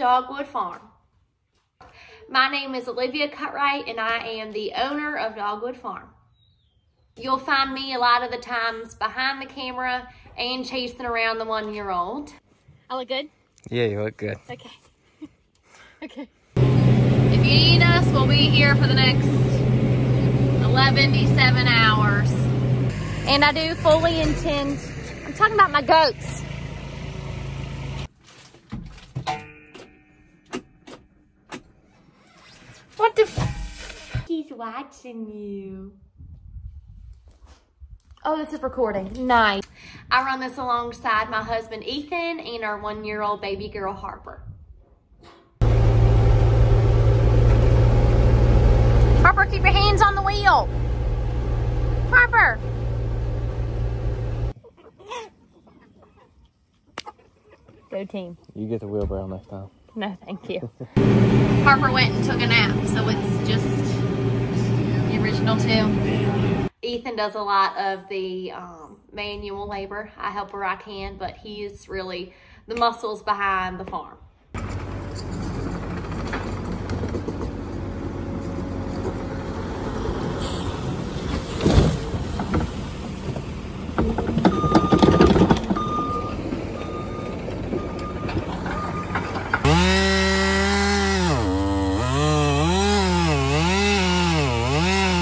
Dogwood Farm. My name is Olivia Cutright and I am the owner of Dogwood Farm. You'll find me a lot of the times behind the camera and chasing around the one-year-old. I look good? Yeah, you look good. Okay. okay. If you need us, we'll be here for the next 11 to 7 hours. And I do fully intend, I'm talking about my goats. Watching you. Oh, this is recording. Nice. I run this alongside my husband Ethan and our one-year-old baby girl Harper. Harper, keep your hands on the wheel. Harper. Go team. You get the wheelbarrow next time. No, thank you. Harper went and took a nap, so it's just the original two. Ethan does a lot of the um, manual labor. I help where I can, but he is really the muscles behind the farm.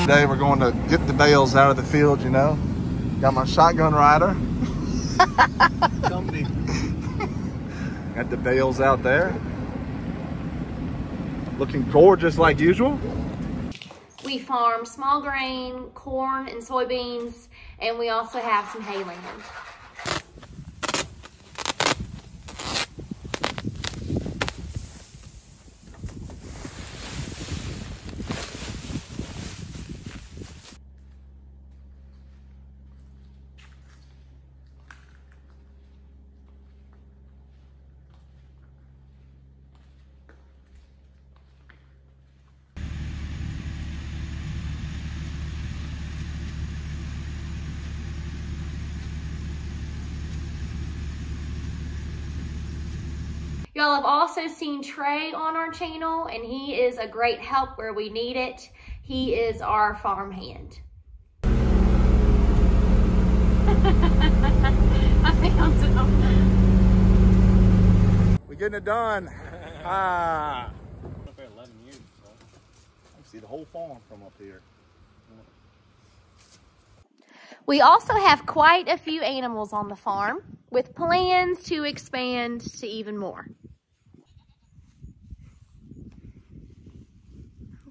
Today we're going to get the bales out of the field, you know. Got my shotgun rider. Got the bales out there. Looking gorgeous like usual. We farm small grain, corn, and soybeans, and we also have some hay land. Y'all have also seen Trey on our channel, and he is a great help where we need it. He is our farm hand. I found him. We're getting it done. Ah. See the whole farm from up here. We also have quite a few animals on the farm with plans to expand to even more.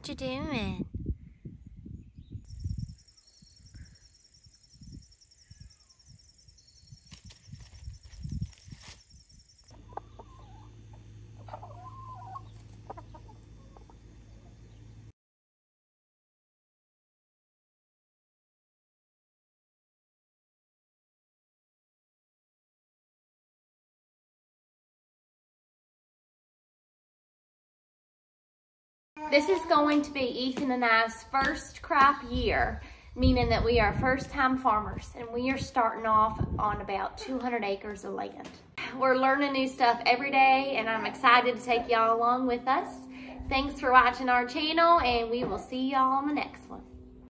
You doing? This is going to be Ethan and I's first crop year, meaning that we are first time farmers and we are starting off on about 200 acres of land. We're learning new stuff every day and I'm excited to take y'all along with us. Thanks for watching our channel and we will see y'all on the next one.